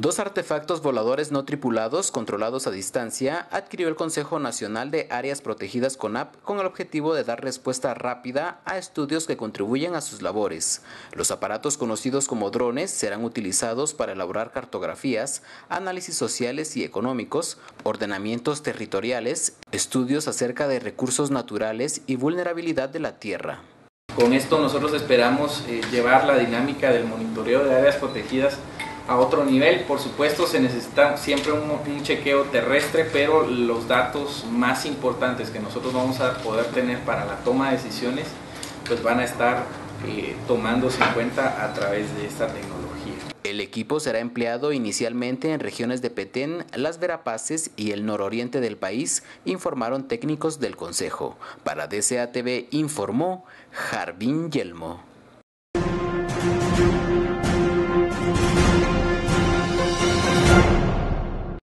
Dos artefactos voladores no tripulados controlados a distancia adquirió el Consejo Nacional de Áreas Protegidas CONAP con el objetivo de dar respuesta rápida a estudios que contribuyen a sus labores. Los aparatos conocidos como drones serán utilizados para elaborar cartografías, análisis sociales y económicos, ordenamientos territoriales, estudios acerca de recursos naturales y vulnerabilidad de la tierra. Con esto nosotros esperamos eh, llevar la dinámica del monitoreo de áreas protegidas a otro nivel. Por supuesto se necesita siempre un, chequeo terrestre, pero los datos más importantes que nosotros vamos a poder tener para la toma de decisiones, pues van a estar eh, tomándose en cuenta a través de esta tecnología. El equipo será empleado inicialmente en regiones de Petén, Las Verapaces y el nororiente del país, informaron técnicos del Consejo. Para DCATV informó Jardín Yelmo.